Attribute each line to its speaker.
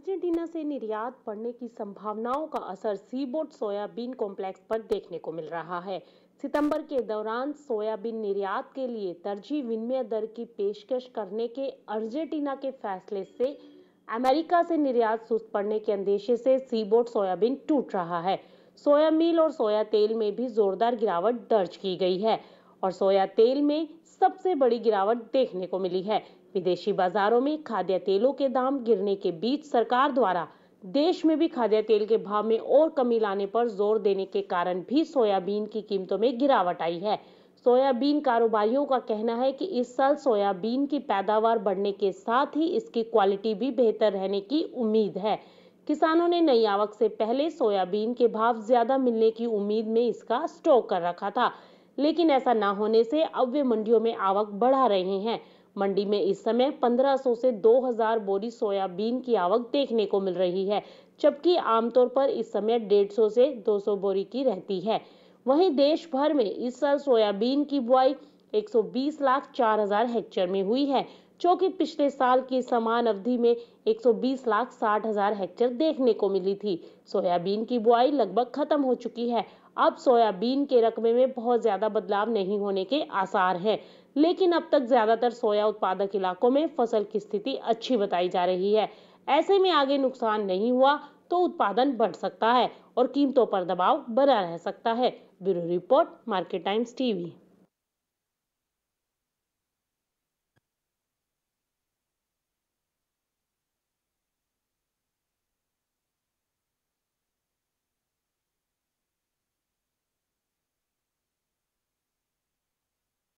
Speaker 1: Argentina से निर्यात बढ़ने की संभावनाओं का असर सीबोट सोयाबीन कॉम्प्लेक्स पर देखने को मिल रहा है। सितंबर के दौरान सोयाबीन निर्यात के लिए तरजीह विनिमय दर की पेशकश करने के अर्जेंटीना के फैसले से अमेरिका से निर्यात सुस्त पड़ने के अंदेशे से सीबोट सोयाबीन टूट रहा है। सोया मिल और सोया तेल में भी जोरदार गिरावट दर्ज की गई है और सोया तेल में सबसे बड़ी गिरावट देखने को मिली है। विदेशी बाजारों में खाद्य तेलों के दाम गिरने के बीच सरकार द्वारा देश में भी खाद्य तेल के भाव में और कमी लाने पर ज़ोर देने के कारण भी सोयाबीन की कीमतों में गिरावट आई है। सोयाबीन कारोबारियों का कहना है कि इस साल सोयाबीन की पैदावार बढ़ने के साथ ही इसकी क्वालिटी भी बेहतर रहने की उम्मीद है। किसानों ने नई आवक से पहले सोयाबीन के भाव ज़्यादा मिलने की उम्मीद में इसका स्टॉक कर रखा था, लेकिन ऐसा ना होने से अब वे मंडियों में आवक बढ़ा रहे हैं। मंडी में इस समय 1500 से 2000 बोरी सोयाबीन की आवक देखने को मिल रही है, जबकि आमतौर पर इस समय 150 से 200 बोरी की रहती है। वहीं देश भर में इस साल सोयाबीन की बुआई 120 लाख 4000 हेक्टेयर में हुई है जो कि पिछले साल की समान अवधि में 120 लाख साठ हज़ार हेक्टेयर देखने को मिली थी। सोयाबीन की बुआई लगभग खत्म हो चुकी है। अब सोयाबीन के रकबे में बहुत ज़्यादा बदलाव नहीं होने के आसार हैं, लेकिन अब तक ज़्यादातर सोया उत्पादक इलाकों में फ़सल की स्थिति अच्छी बताई जा रही है। ऐसे में आगे नुकसान नहीं हुआ तो उत्पादन बढ़ सकता है और कीमतों पर दबाव बना रह सकता है। Bureau report, market times TV.